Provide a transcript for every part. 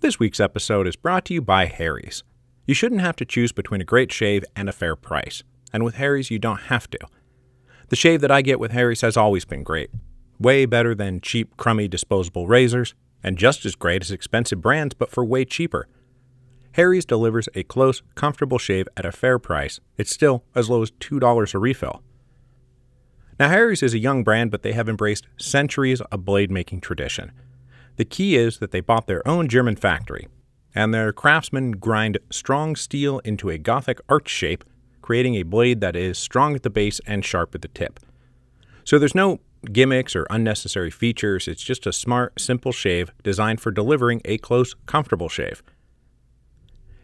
This week's episode is brought to you by Harry's. You shouldn't have to choose between a great shave and a fair price, and with Harry's, you don't have to. The shave that I get with Harry's has always been great. Way better than cheap, crummy disposable razors, and just as great as expensive brands, but for way cheaper. Harry's delivers a close, comfortable shave at a fair price. It's still as low as $2 a refill. Now, Harry's is a young brand, but they have embraced centuries of blade making tradition. The key is that they bought their own German factory, and their craftsmen grind strong steel into a Gothic arch shape, creating a blade that is strong at the base and sharp at the tip. So there's no gimmicks or unnecessary features, it's just a smart, simple shave designed for delivering a close, comfortable shave.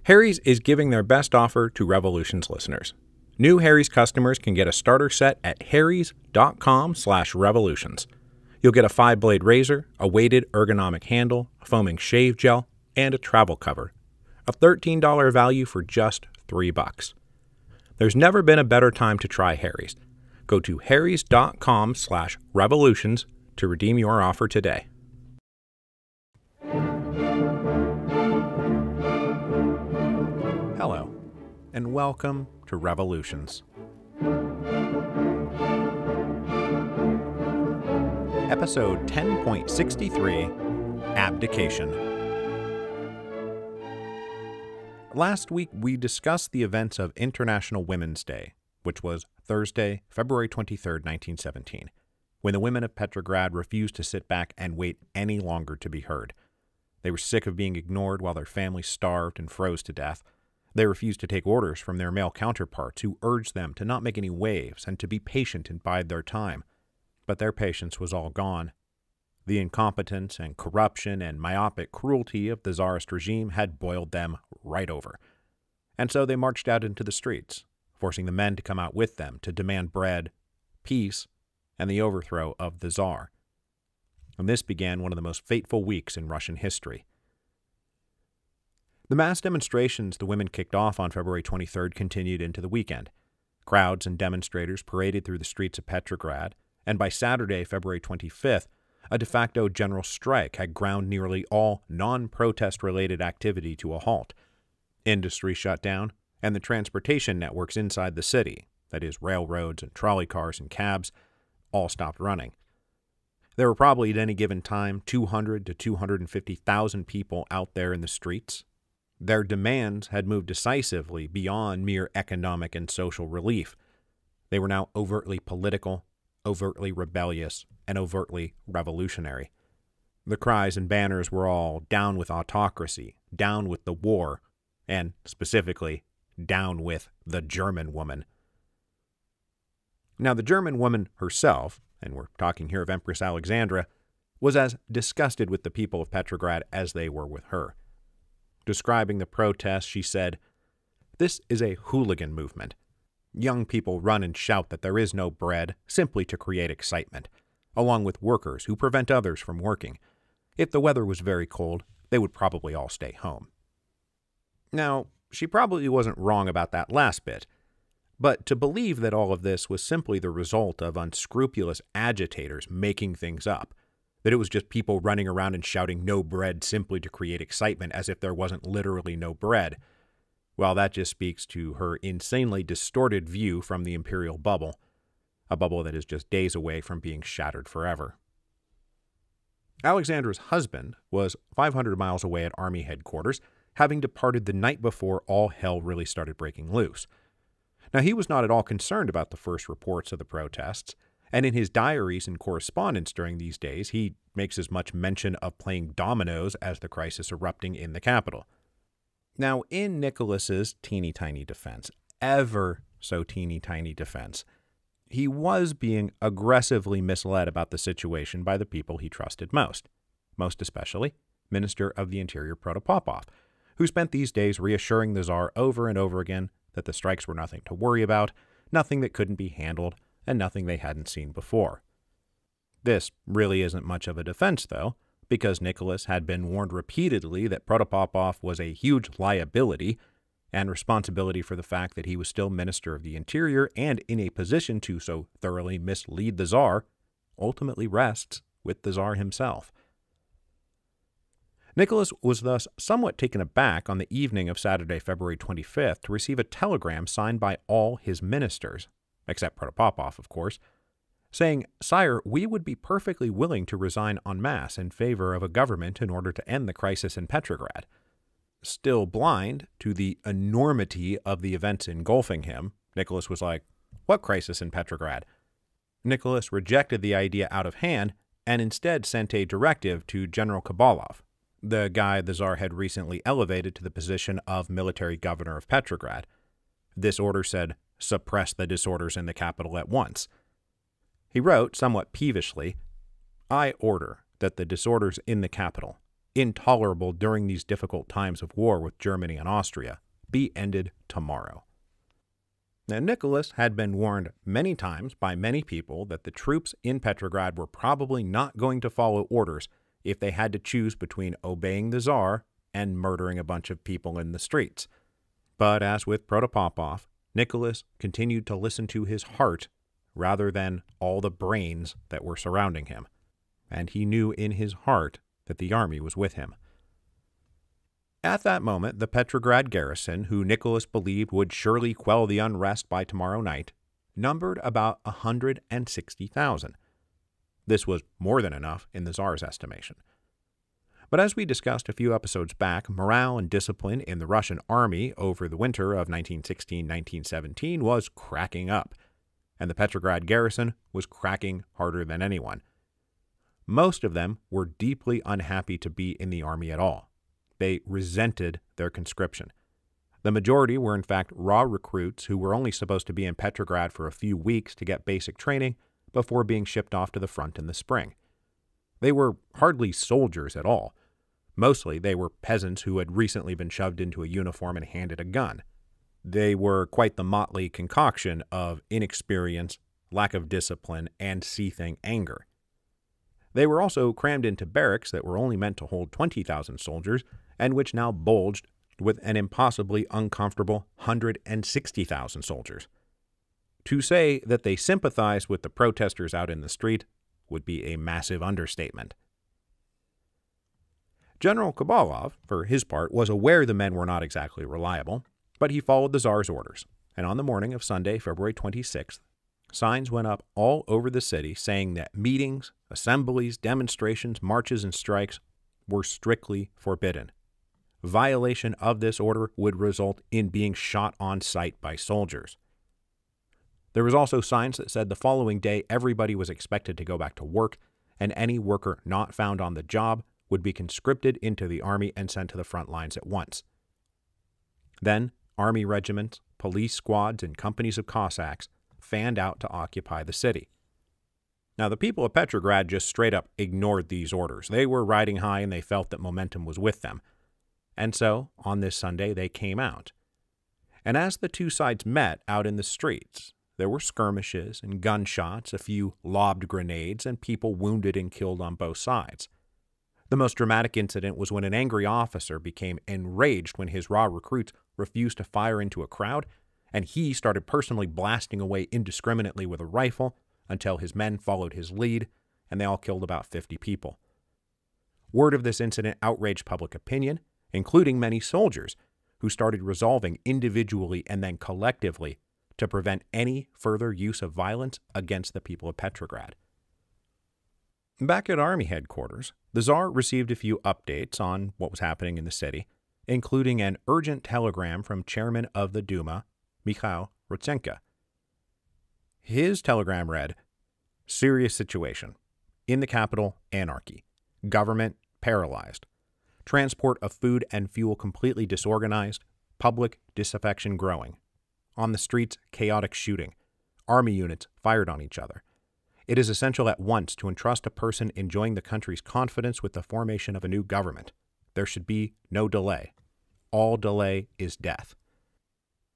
Harry's is giving their best offer to Revolutions listeners. New Harry's customers can get a starter set at harrys.com/revolutions. You'll get a five-blade razor, a weighted ergonomic handle, a foaming shave gel, and a travel cover. A $13 value for just 3 bucks. There's never been a better time to try Harry's. Go to harrys.com slash revolutions to redeem your offer today. Hello, and welcome to Revolutions. Episode 10.63 Abdication. Last week, we discussed the events of International Women's Day, which was Thursday, February 23, 1917, when the women of Petrograd refused to sit back and wait any longer to be heard. They were sick of being ignored while their families starved and froze to death. They refused to take orders from their male counterparts who urged them to not make any waves and to be patient and bide their time but their patience was all gone. The incompetence and corruption and myopic cruelty of the Tsarist regime had boiled them right over. And so they marched out into the streets, forcing the men to come out with them to demand bread, peace, and the overthrow of the Tsar. And this began one of the most fateful weeks in Russian history. The mass demonstrations the women kicked off on February 23rd continued into the weekend. Crowds and demonstrators paraded through the streets of Petrograd, and by Saturday, February 25th, a de facto general strike had ground nearly all non protest related activity to a halt. Industry shut down, and the transportation networks inside the city, that is, railroads and trolley cars and cabs, all stopped running. There were probably at any given time 200 to 250,000 people out there in the streets. Their demands had moved decisively beyond mere economic and social relief. They were now overtly political overtly rebellious, and overtly revolutionary. The cries and banners were all down with autocracy, down with the war, and specifically, down with the German woman. Now, the German woman herself, and we're talking here of Empress Alexandra, was as disgusted with the people of Petrograd as they were with her. Describing the protest, she said, This is a hooligan movement. Young people run and shout that there is no bread simply to create excitement, along with workers who prevent others from working. If the weather was very cold, they would probably all stay home. Now, she probably wasn't wrong about that last bit, but to believe that all of this was simply the result of unscrupulous agitators making things up, that it was just people running around and shouting no bread simply to create excitement as if there wasn't literally no bread, well, that just speaks to her insanely distorted view from the imperial bubble, a bubble that is just days away from being shattered forever. Alexandra's husband was 500 miles away at Army headquarters, having departed the night before all hell really started breaking loose. Now, he was not at all concerned about the first reports of the protests, and in his diaries and correspondence during these days, he makes as much mention of playing dominoes as the crisis erupting in the capital. Now, in Nicholas's teeny tiny defense, ever so teeny tiny defense, he was being aggressively misled about the situation by the people he trusted most, most especially Minister of the Interior Protopopov, who spent these days reassuring the Tsar over and over again that the strikes were nothing to worry about, nothing that couldn't be handled, and nothing they hadn't seen before. This really isn't much of a defense, though, because Nicholas had been warned repeatedly that Protopopov was a huge liability and responsibility for the fact that he was still Minister of the Interior and in a position to so thoroughly mislead the Tsar ultimately rests with the Tsar himself. Nicholas was thus somewhat taken aback on the evening of Saturday, February 25th, to receive a telegram signed by all his ministers, except Protopopov, of course, saying, Sire, we would be perfectly willing to resign en masse in favor of a government in order to end the crisis in Petrograd. Still blind to the enormity of the events engulfing him, Nicholas was like, What crisis in Petrograd? Nicholas rejected the idea out of hand and instead sent a directive to General Khabalov, the guy the Tsar had recently elevated to the position of military governor of Petrograd. This order said, suppress the disorders in the capital at once. He wrote, somewhat peevishly, I order that the disorders in the capital, intolerable during these difficult times of war with Germany and Austria, be ended tomorrow. Now, Nicholas had been warned many times by many people that the troops in Petrograd were probably not going to follow orders if they had to choose between obeying the Tsar and murdering a bunch of people in the streets. But as with Protopopov, Nicholas continued to listen to his heart rather than all the brains that were surrounding him, and he knew in his heart that the army was with him. At that moment, the Petrograd garrison, who Nicholas believed would surely quell the unrest by tomorrow night, numbered about a 160,000. This was more than enough in the Tsar's estimation. But as we discussed a few episodes back, morale and discipline in the Russian army over the winter of 1916 1917 was cracking up, and the Petrograd garrison was cracking harder than anyone. Most of them were deeply unhappy to be in the army at all. They resented their conscription. The majority were, in fact, raw recruits who were only supposed to be in Petrograd for a few weeks to get basic training before being shipped off to the front in the spring. They were hardly soldiers at all. Mostly, they were peasants who had recently been shoved into a uniform and handed a gun. They were quite the motley concoction of inexperience, lack of discipline, and seething anger. They were also crammed into barracks that were only meant to hold 20,000 soldiers and which now bulged with an impossibly uncomfortable 160,000 soldiers. To say that they sympathized with the protesters out in the street would be a massive understatement. General Khabalov, for his part, was aware the men were not exactly reliable, but he followed the Tsar's orders, and on the morning of Sunday, February 26th, signs went up all over the city saying that meetings, assemblies, demonstrations, marches, and strikes were strictly forbidden violation of this order would result in being shot on sight by soldiers. There was also signs that said the following day everybody was expected to go back to work, and any worker not found on the job would be conscripted into the army and sent to the front lines at once. Then, army regiments, police squads, and companies of Cossacks fanned out to occupy the city. Now, the people of Petrograd just straight up ignored these orders. They were riding high and they felt that momentum was with them. And so, on this Sunday, they came out. And as the two sides met out in the streets, there were skirmishes and gunshots, a few lobbed grenades, and people wounded and killed on both sides. The most dramatic incident was when an angry officer became enraged when his raw recruits refused to fire into a crowd, and he started personally blasting away indiscriminately with a rifle until his men followed his lead, and they all killed about 50 people. Word of this incident outraged public opinion, including many soldiers, who started resolving individually and then collectively to prevent any further use of violence against the people of Petrograd. Back at Army headquarters, the Tsar received a few updates on what was happening in the city, including an urgent telegram from Chairman of the Duma, Mikhail Rodzianko. His telegram read Serious situation. In the capital, anarchy. Government paralyzed transport of food and fuel completely disorganized, public disaffection growing. On the streets, chaotic shooting. Army units fired on each other. It is essential at once to entrust a person enjoying the country's confidence with the formation of a new government. There should be no delay. All delay is death.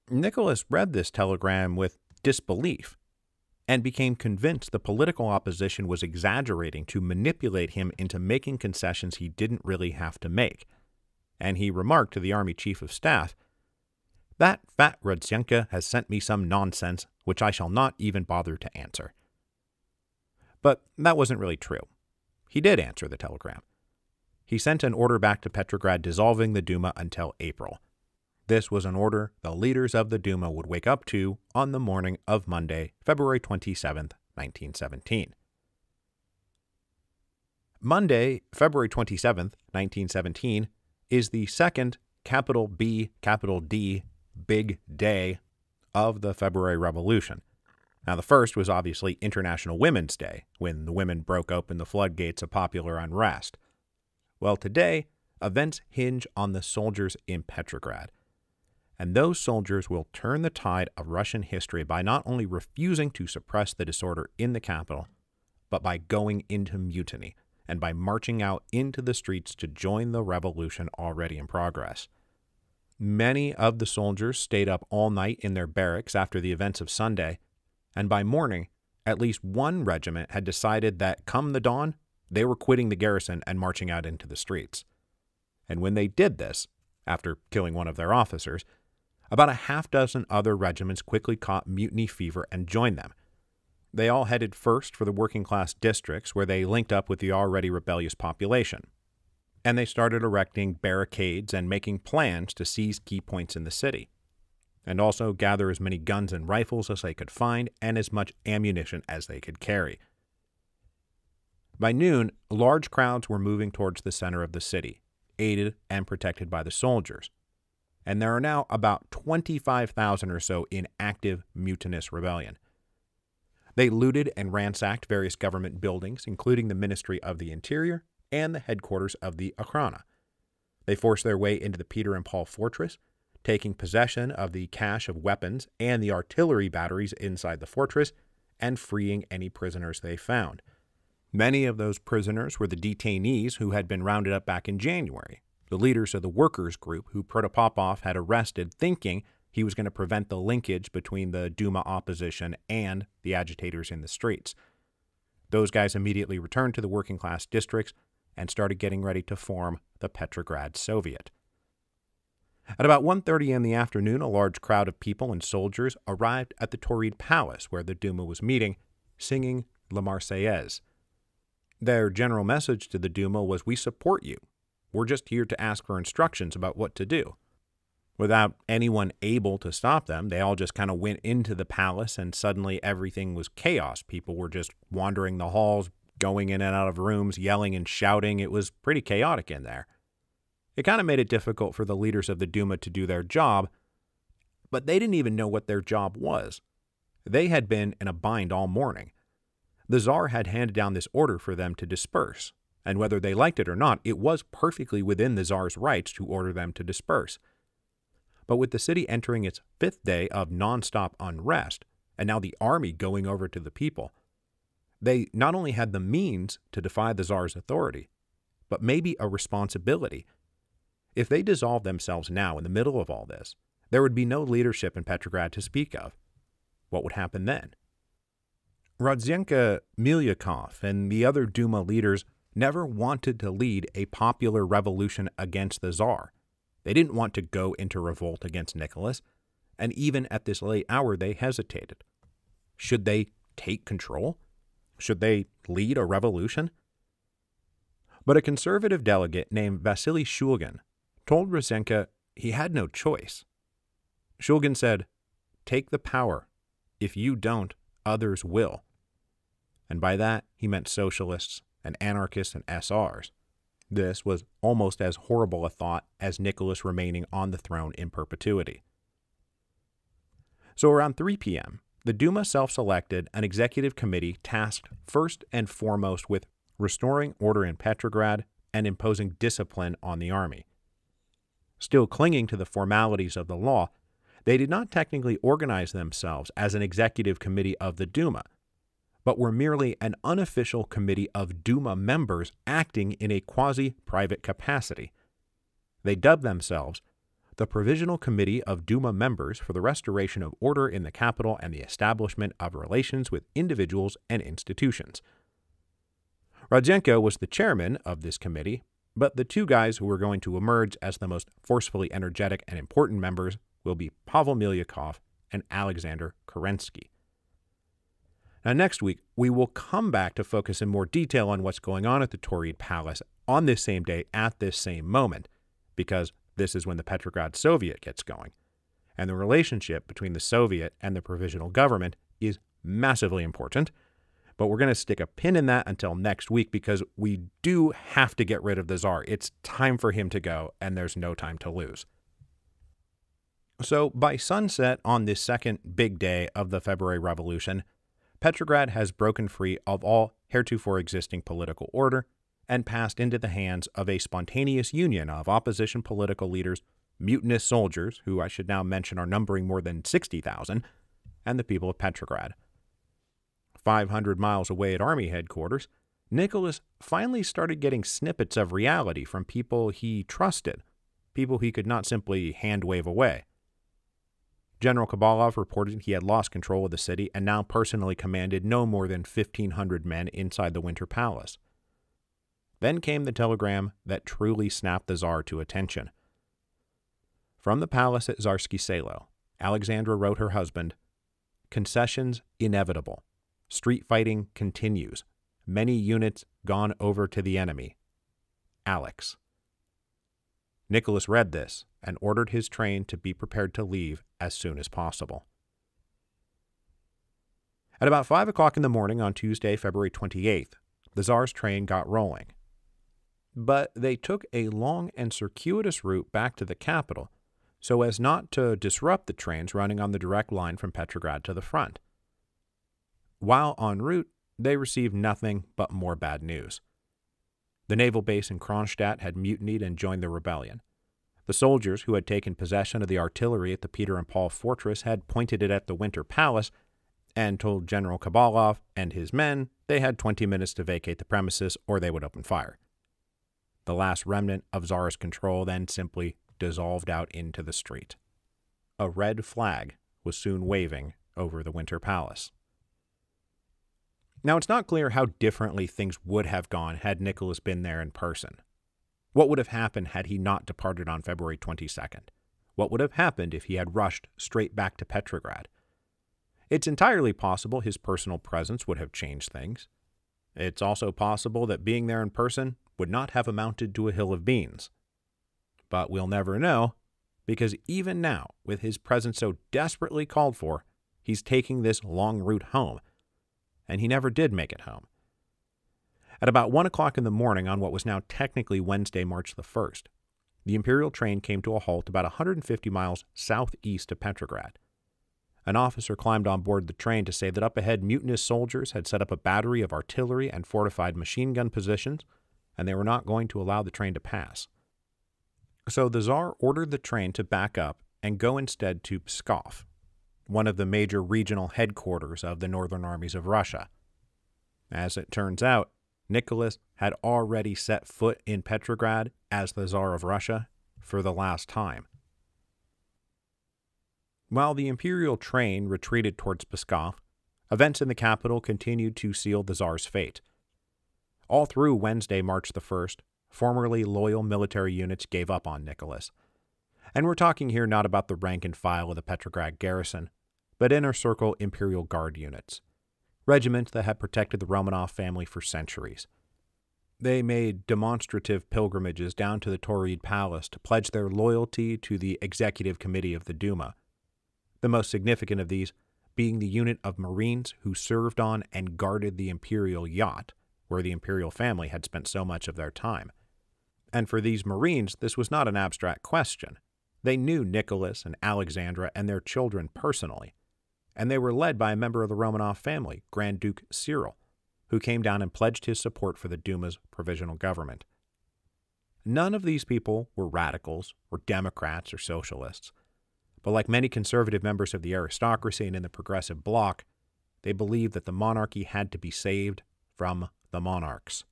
Nicholas read this telegram with disbelief and became convinced the political opposition was exaggerating to manipulate him into making concessions he didn't really have to make. And he remarked to the Army Chief of Staff, That fat Rodzianko has sent me some nonsense which I shall not even bother to answer. But that wasn't really true. He did answer the telegram. He sent an order back to Petrograd dissolving the Duma until April. This was an order the leaders of the Duma would wake up to on the morning of Monday, February 27, 1917. Monday, February 27, 1917, is the second capital B, capital D, big day of the February Revolution. Now, the first was obviously International Women's Day, when the women broke open the floodgates of popular unrest. Well, today, events hinge on the soldiers in Petrograd. And those soldiers will turn the tide of Russian history by not only refusing to suppress the disorder in the capital, but by going into mutiny and by marching out into the streets to join the revolution already in progress. Many of the soldiers stayed up all night in their barracks after the events of Sunday, and by morning, at least one regiment had decided that come the dawn, they were quitting the garrison and marching out into the streets. And when they did this, after killing one of their officers, about a half dozen other regiments quickly caught mutiny fever and joined them. They all headed first for the working class districts where they linked up with the already rebellious population. And they started erecting barricades and making plans to seize key points in the city and also gather as many guns and rifles as they could find and as much ammunition as they could carry. By noon, large crowds were moving towards the center of the city, aided and protected by the soldiers. And there are now about 25,000 or so in active mutinous rebellion. They looted and ransacked various government buildings, including the Ministry of the Interior and the headquarters of the Okhrana. They forced their way into the Peter and Paul fortress taking possession of the cache of weapons and the artillery batteries inside the fortress, and freeing any prisoners they found. Many of those prisoners were the detainees who had been rounded up back in January, the leaders of the workers' group who Protopopov had arrested, thinking he was going to prevent the linkage between the Duma opposition and the agitators in the streets. Those guys immediately returned to the working class districts and started getting ready to form the Petrograd Soviet. At about 1:30 in the afternoon, a large crowd of people and soldiers arrived at the Tauride Palace where the Duma was meeting, singing La Marseillaise. Their general message to the Duma was, "We support you. We're just here to ask for instructions about what to do." Without anyone able to stop them, they all just kind of went into the palace and suddenly everything was chaos. People were just wandering the halls, going in and out of rooms, yelling and shouting. It was pretty chaotic in there. It kind of made it difficult for the leaders of the Duma to do their job, but they didn't even know what their job was. They had been in a bind all morning. The Tsar had handed down this order for them to disperse, and whether they liked it or not, it was perfectly within the Tsar's rights to order them to disperse. But with the city entering its fifth day of nonstop unrest, and now the army going over to the people, they not only had the means to defy the Tsar's authority, but maybe a responsibility if they dissolved themselves now in the middle of all this, there would be no leadership in Petrograd to speak of. What would happen then? Rodzianko Milyukov and the other Duma leaders never wanted to lead a popular revolution against the Tsar. They didn't want to go into revolt against Nicholas, and even at this late hour they hesitated. Should they take control? Should they lead a revolution? But a conservative delegate named Vasily Shulgin told Rodzianko he had no choice. Shulgin said, Take the power. If you don't, others will. And by that, he meant socialists and anarchists and SRs. This was almost as horrible a thought as Nicholas remaining on the throne in perpetuity. So around 3 p.m., the Duma self selected an executive committee tasked first and foremost with restoring order in Petrograd and imposing discipline on the army. Still clinging to the formalities of the law, they did not technically organize themselves as an executive committee of the Duma, but were merely an unofficial committee of Duma members acting in a quasi private capacity. They dubbed themselves the Provisional Committee of Duma Members for the Restoration of Order in the Capital and the Establishment of Relations with Individuals and Institutions. Rodzianko was the chairman of this committee but the two guys who are going to emerge as the most forcefully energetic and important members will be Pavel Milyukov and Alexander Kerensky. Now, next week, we will come back to focus in more detail on what's going on at the Tauride Palace, on this same day at this same moment, because this is when the Petrograd Soviet gets going. And the relationship between the Soviet and the provisional government is massively important. But we're going to stick a pin in that until next week because we do have to get rid of the Tsar. It's time for him to go, and there's no time to lose. So, by sunset on this second big day of the February Revolution, Petrograd has broken free of all heretofore existing political order and passed into the hands of a spontaneous union of opposition political leaders, mutinous soldiers, who I should now mention are numbering more than 60,000, and the people of Petrograd. 500 miles away at Army headquarters, Nicholas finally started getting snippets of reality from people he trusted, people he could not simply hand wave away. General Khabalov reported he had lost control of the city and now personally commanded no more than 1,500 men inside the Winter Palace. Then came the telegram that truly snapped the Tsar to attention. From the palace at Tsarskoye Selo, Alexandra wrote her husband, Concessions inevitable. Street fighting continues. Many units gone over to the enemy. Alex. Nicholas read this and ordered his train to be prepared to leave as soon as possible. At about 5 o'clock in the morning on Tuesday, February 28th, the Tsar's train got rolling. But they took a long and circuitous route back to the capital so as not to disrupt the trains running on the direct line from Petrograd to the front. While en route, they received nothing but more bad news. The naval base in Kronstadt had mutinied and joined the rebellion. The soldiers who had taken possession of the artillery at the Peter and Paul fortress had pointed it at the Winter Palace and told General Khabalov and his men they had 20 minutes to vacate the premises or they would open fire. The last remnant of Tsar's control then simply dissolved out into the street. A red flag was soon waving over the Winter Palace. Now, it's not clear how differently things would have gone had Nicholas been there in person. What would have happened had he not departed on February 22nd? What would have happened if he had rushed straight back to Petrograd? It's entirely possible his personal presence would have changed things. It's also possible that being there in person would not have amounted to a hill of beans. But we'll never know, because even now, with his presence so desperately called for, he's taking this long route home and he never did make it home. At about 1 o'clock in the morning on what was now technically Wednesday, March the 1st, the Imperial train came to a halt about 150 miles southeast of Petrograd. An officer climbed on board the train to say that up ahead mutinous soldiers had set up a battery of artillery and fortified machine gun positions, and they were not going to allow the train to pass. So the Tsar ordered the train to back up and go instead to Pskov, one of the major regional headquarters of the northern armies of Russia. As it turns out, Nicholas had already set foot in Petrograd as the Tsar of Russia for the last time. While the imperial train retreated towards Pskov, events in the capital continued to seal the Tsar's fate. All through Wednesday, March the 1st, formerly loyal military units gave up on Nicholas. And we're talking here not about the rank and file of the Petrograd garrison, but inner circle Imperial Guard units, regiments that had protected the Romanov family for centuries. They made demonstrative pilgrimages down to the Tauride Palace to pledge their loyalty to the Executive Committee of the Duma, the most significant of these being the unit of Marines who served on and guarded the Imperial yacht, where the Imperial family had spent so much of their time. And for these Marines, this was not an abstract question. They knew Nicholas and Alexandra and their children personally, and they were led by a member of the Romanov family, Grand Duke Cyril, who came down and pledged his support for the Duma's provisional government. None of these people were radicals or Democrats or socialists, but like many conservative members of the aristocracy and in the progressive bloc, they believed that the monarchy had to be saved from the monarchs.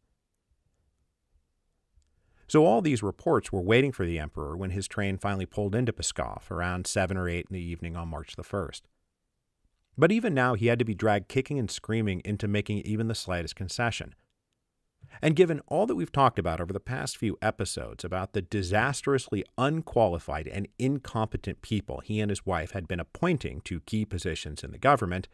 So all these reports were waiting for the emperor when his train finally pulled into Pskov around 7 or 8 in the evening on March the 1st. But even now, he had to be dragged kicking and screaming into making even the slightest concession. And given all that we've talked about over the past few episodes about the disastrously unqualified and incompetent people he and his wife had been appointing to key positions in the government,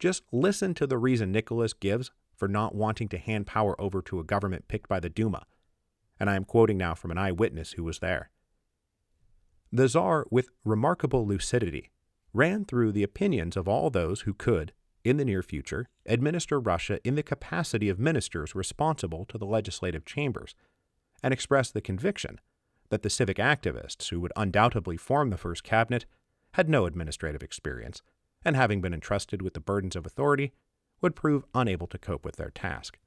just listen to the reason Nicholas gives for not wanting to hand power over to a government picked by the Duma. and I am quoting now from an eyewitness who was there. The Tsar, with remarkable lucidity, ran through the opinions of all those who could, in the near future, administer Russia in the capacity of ministers responsible to the legislative chambers, and expressed the conviction that the civic activists who would undoubtedly form the first cabinet had no administrative experience, and having been entrusted with the burdens of authority, would prove unable to cope with their task.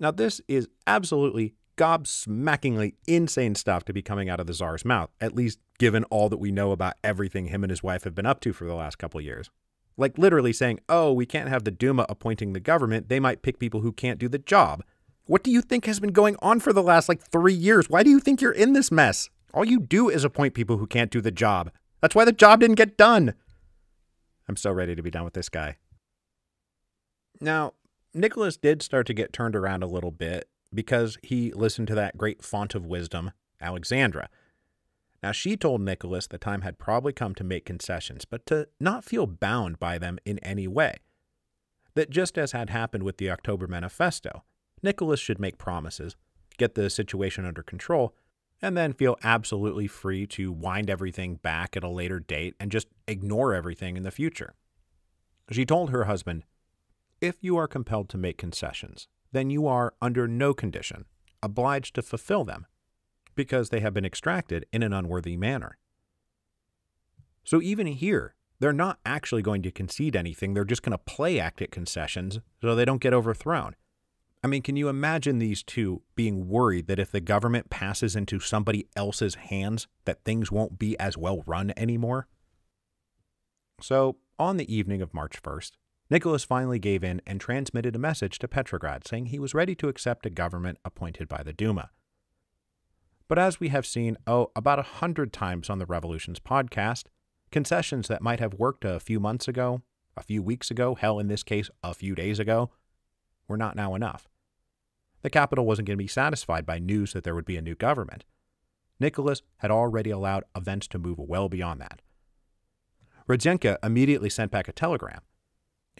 Now, this is absolutely gobsmackingly insane stuff to be coming out of the czar's mouth, at least given all that we know about everything him and his wife have been up to for the last couple years. Like literally saying, oh, we can't have the Duma appointing the government, they might pick people who can't do the job. What do you think has been going on for the last like three years? Why do you think you're in this mess? All you do is appoint people who can't do the job. That's why the job didn't get done. I'm so ready to be done with this guy. Now, Nicholas did start to get turned around a little bit because he listened to that great font of wisdom, Alexandra. Now, she told Nicholas the time had probably come to make concessions, but to not feel bound by them in any way. That just as had happened with the October Manifesto, Nicholas should make promises, get the situation under control, and then feel absolutely free to wind everything back at a later date and just ignore everything in the future. She told her husband, If you are compelled to make concessions, then you are, under no condition, obliged to fulfill them, because they have been extracted in an unworthy manner. So even here, they're not actually going to concede anything, they're just going to play act at concessions so they don't get overthrown. I mean, can you imagine these two being worried that if the government passes into somebody else's hands, that things won't be as well run anymore? So, on the evening of March 1st, Nicholas finally gave in and transmitted a message to Petrograd saying he was ready to accept a government appointed by the Duma. But as we have seen, oh, about a hundred times on the Revolutions podcast, concessions that might have worked a few months ago, a few weeks ago, hell, in this case, a few days ago, were not now enough. The capital wasn't going to be satisfied by news that there would be a new government. Nicholas had already allowed events to move well beyond that. Rodzianko immediately sent back a telegram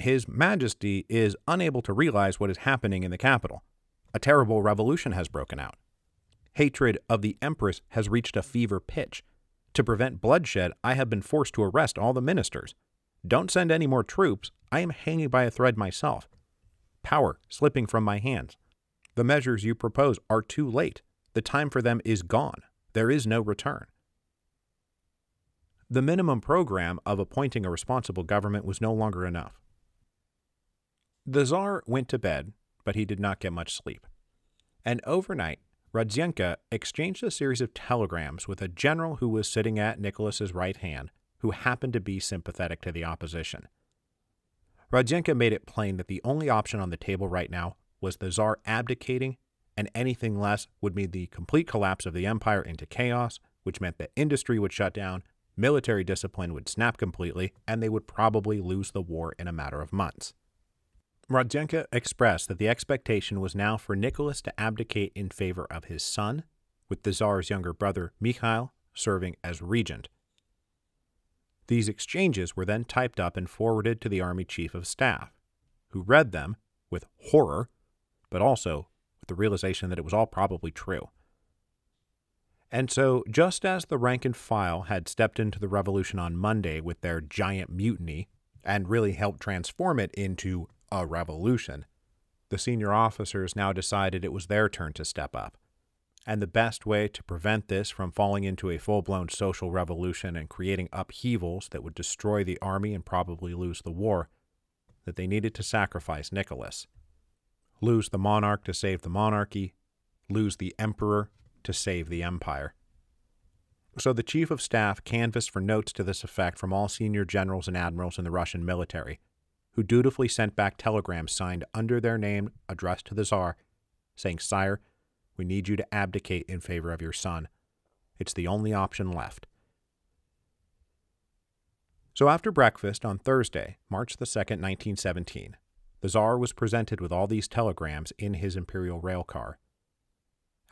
his Majesty is unable to realize what is happening in the capital. A terrible revolution has broken out. Hatred of the Empress has reached a fever pitch. To prevent bloodshed, I have been forced to arrest all the ministers. Don't send any more troops. I am hanging by a thread myself. Power slipping from my hands. The measures you propose are too late. The time for them is gone. There is no return. The minimum program of appointing a responsible government was no longer enough. The Tsar went to bed, but he did not get much sleep. And overnight, Rodzianko exchanged a series of telegrams with a general who was sitting at Nicholas's right hand, who happened to be sympathetic to the opposition. Rodzianko made it plain that the only option on the table right now was the Tsar abdicating, and anything less would mean the complete collapse of the empire into chaos, which meant that industry would shut down, military discipline would snap completely, and they would probably lose the war in a matter of months. Rodzianko expressed that the expectation was now for Nicholas to abdicate in favor of his son, with the Tsar's younger brother Mikhail serving as regent. These exchanges were then typed up and forwarded to the Army Chief of Staff, who read them with horror, but also with the realization that it was all probably true. And so, just as the rank and file had stepped into the revolution on Monday with their giant mutiny and really helped transform it into a revolution, the senior officers now decided it was their turn to step up. And the best way to prevent this from falling into a full blown social revolution and creating upheavals that would destroy the army and probably lose the war, that they needed to sacrifice Nicholas. Lose the monarch to save the monarchy, lose the emperor to save the empire. So the chief of staff canvassed for notes to this effect from all senior generals and admirals in the Russian military, who dutifully sent back telegrams signed under their name addressed to the Tsar, saying, Sire, we need you to abdicate in favor of your son. It's the only option left. So after breakfast on Thursday, March the 2nd, 1917, the Tsar was presented with all these telegrams in his imperial rail car.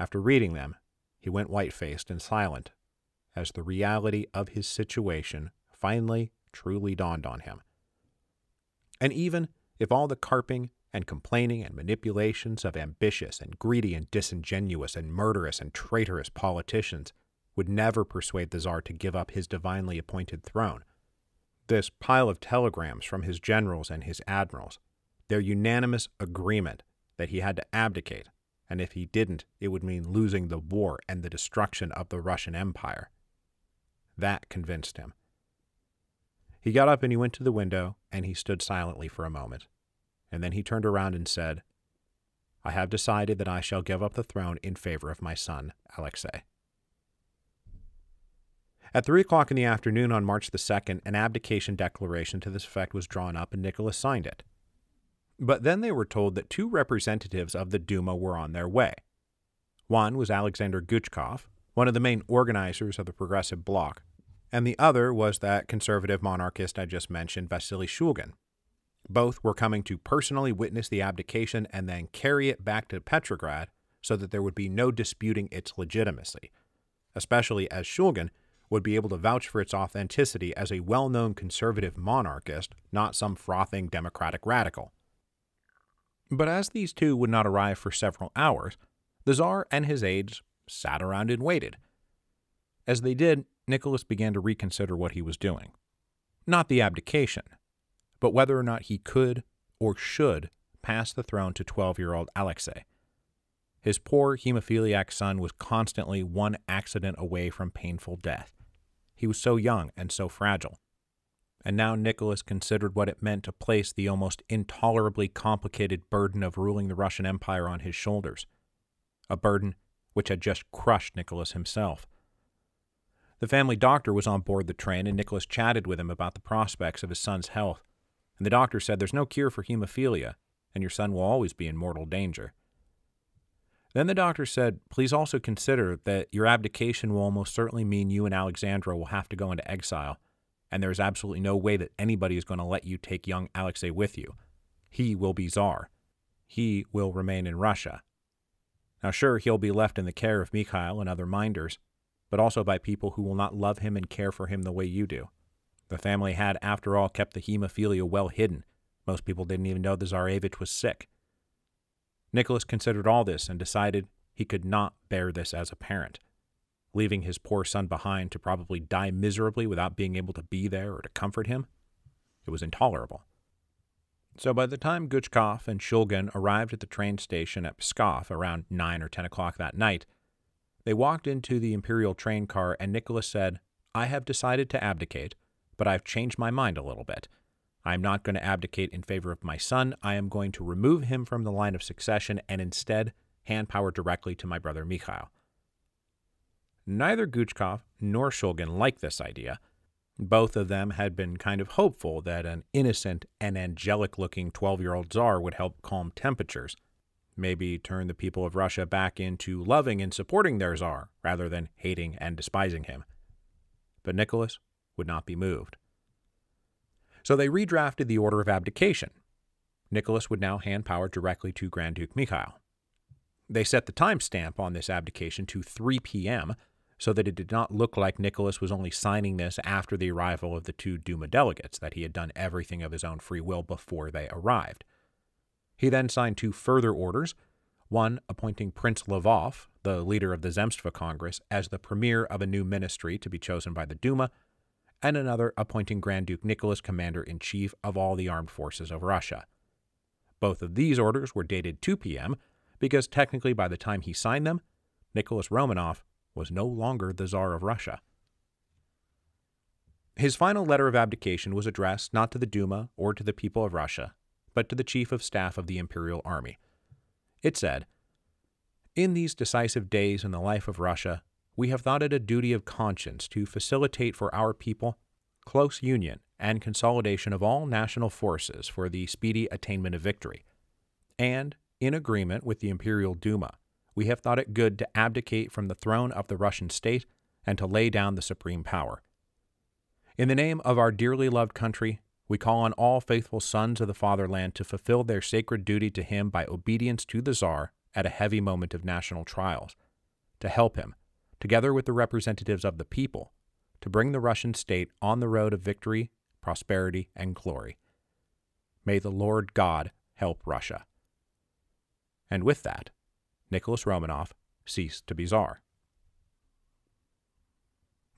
After reading them, he went white faced and silent as the reality of his situation finally truly dawned on him. And even if all the carping and complaining and manipulations of ambitious and greedy and disingenuous and murderous and traitorous politicians would never persuade the Tsar to give up his divinely appointed throne. This pile of telegrams from his generals and his admirals, their unanimous agreement that he had to abdicate, and if he didn't, it would mean losing the war and the destruction of the Russian Empire. That convinced him. He got up and he went to the window and he stood silently for a moment and then he turned around and said, I have decided that I shall give up the throne in favor of my son, Alexei. At three o'clock in the afternoon on March the 2nd, an abdication declaration to this effect was drawn up and Nicholas signed it. But then they were told that two representatives of the Duma were on their way. One was Alexander Guchkov, one of the main organizers of the Progressive Bloc, and the other was that conservative monarchist I just mentioned, Vasily Shulgin, both were coming to personally witness the abdication and then carry it back to Petrograd so that there would be no disputing its legitimacy, especially as Shulgin would be able to vouch for its authenticity as a well known conservative monarchist, not some frothing democratic radical. But as these two would not arrive for several hours, the Tsar and his aides sat around and waited. As they did, Nicholas began to reconsider what he was doing. Not the abdication, but whether or not he could or should pass the throne to 12 year old Alexei. His poor hemophiliac son was constantly one accident away from painful death. He was so young and so fragile. And now Nicholas considered what it meant to place the almost intolerably complicated burden of ruling the Russian Empire on his shoulders, a burden which had just crushed Nicholas himself. The family doctor was on board the train, and Nicholas chatted with him about the prospects of his son's health and the doctor said there's no cure for hemophilia, and your son will always be in mortal danger. Then the doctor said, Please also consider that your abdication will almost certainly mean you and Alexandra will have to go into exile, and there is absolutely no way that anybody is going to let you take young Alexei with you. He will be czar. He will remain in Russia. Now, sure, he'll be left in the care of Mikhail and other minders, but also by people who will not love him and care for him the way you do. The family had, after all, kept the hemophilia well hidden. Most people didn't even know the Tsarevich was sick. Nicholas considered all this and decided he could not bear this as a parent, leaving his poor son behind to probably die miserably without being able to be there or to comfort him. It was intolerable. So by the time Guchkov and Shulgin arrived at the train station at Pskov around 9 or 10 o'clock that night, they walked into the Imperial train car and Nicholas said, I have decided to abdicate but I've changed my mind a little bit. I'm not going to abdicate in favor of my son. I am going to remove him from the line of succession and instead hand power directly to my brother Mikhail. Neither Guchkov nor Shulgin liked this idea. Both of them had been kind of hopeful that an innocent and angelic looking 12 year old czar would help calm temperatures, maybe turn the people of Russia back into loving and supporting their czar rather than hating and despising him. But Nicholas would not be moved. So they redrafted the order of abdication. Nicholas would now hand power directly to Grand Duke Mikhail. They set the timestamp on this abdication to 3 p.m. so that it did not look like Nicholas was only signing this after the arrival of the two Duma delegates, that he had done everything of his own free will before they arrived. He then signed two further orders one appointing Prince Lvov, the leader of the Zemstva Congress, as the premier of a new ministry to be chosen by the Duma, and another appointing Grand Duke Nicholas commander in chief of all the armed forces of Russia. Both of these orders were dated 2 p.m. because technically by the time he signed them, Nicholas Romanov was no longer the Tsar of Russia. His final letter of abdication was addressed not to the Duma or to the people of Russia, but to the Chief of Staff of the Imperial Army. It said, In these decisive days in the life of Russia, we have thought it a duty of conscience to facilitate for our people close union and consolidation of all national forces for the speedy attainment of victory. And, in agreement with the Imperial Duma, we have thought it good to abdicate from the throne of the Russian state and to lay down the supreme power. In the name of our dearly loved country, we call on all faithful sons of the fatherland to fulfill their sacred duty to him by obedience to the Tsar at a heavy moment of national trials, to help him together with the representatives of the people, to bring the Russian state on the road of victory, prosperity, and glory. May the Lord God help Russia. And with that, Nicholas Romanov ceased to be Tsar.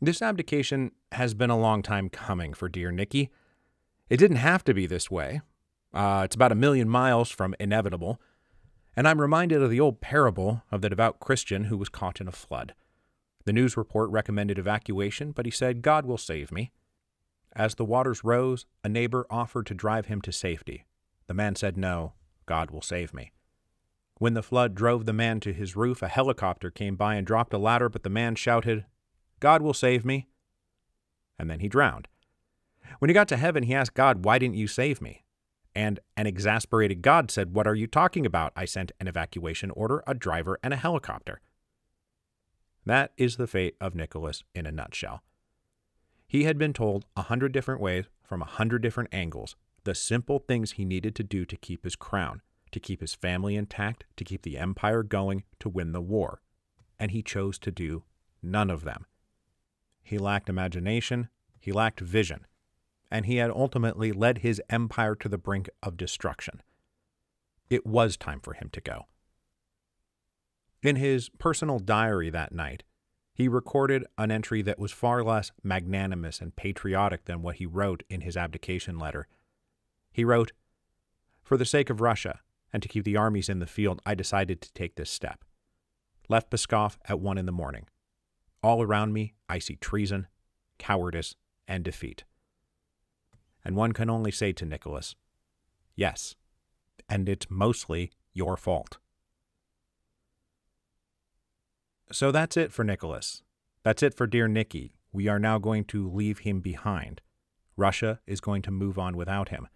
This abdication has been a long time coming for dear Nicky. It didn't have to be this way. Uh, it's about a million miles from inevitable, and I'm reminded of the old parable of the devout Christian who was caught in a flood. The news report recommended evacuation, but he said, God will save me. As the waters rose, a neighbor offered to drive him to safety. The man said, No, God will save me. When the flood drove the man to his roof, a helicopter came by and dropped a ladder, but the man shouted, God will save me. And then he drowned. When he got to heaven, he asked God, Why didn't you save me? And an exasperated God said, What are you talking about? I sent an evacuation order, a driver, and a helicopter. That is the fate of Nicholas in a nutshell. He had been told a hundred different ways from a hundred different angles the simple things he needed to do to keep his crown, to keep his family intact, to keep the empire going, to win the war. And he chose to do none of them. He lacked imagination, he lacked vision, and he had ultimately led his empire to the brink of destruction. It was time for him to go. In his personal diary that night, he recorded an entry that was far less magnanimous and patriotic than what he wrote in his abdication letter. He wrote, For the sake of Russia and to keep the armies in the field, I decided to take this step. Left Pskov at one in the morning. All around me, I see treason, cowardice, and defeat and one can only say to Nicholas, Yes, and it's mostly your fault. So that's it for Nicholas. That's it for dear Nicky. We are now going to leave him behind. Russia is going to move on without him.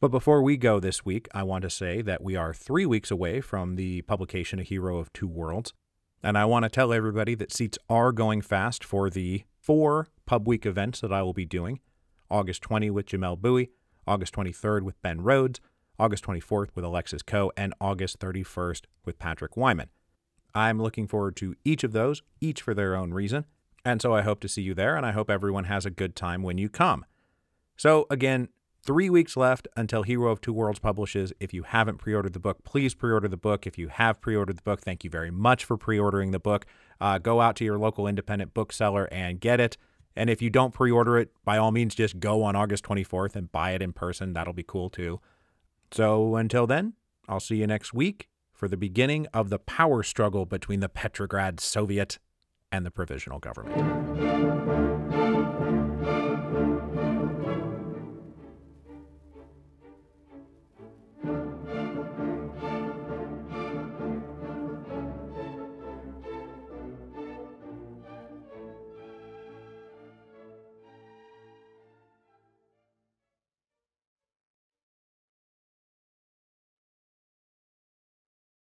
But before we go this week, I want to say that we are three weeks away from the publication A Hero of Two Worlds. And I want to tell everybody that seats are going fast for the four pub week events that I will be doing. August 20 with Jamelle Bouie, August 23rd with Ben Rhodes, August 24th with Alexis Coe, and August 31st with Patrick Wyman. I'm looking forward to each of those, each for their own reason. And so I hope to see you there, and I hope everyone has a good time when you come. So, again, three weeks left until Hero of Two Worlds publishes. If you haven't pre ordered the book, please pre order the book. If you have pre ordered the book, thank you very much for pre ordering the book. Uh, go out to your local independent bookseller and get it. And if you don't pre order it, by all means, just go on August 24th and buy it in person. That'll be cool too. So until then, I'll see you next week for the beginning of the power struggle between the Petrograd Soviet and the provisional government.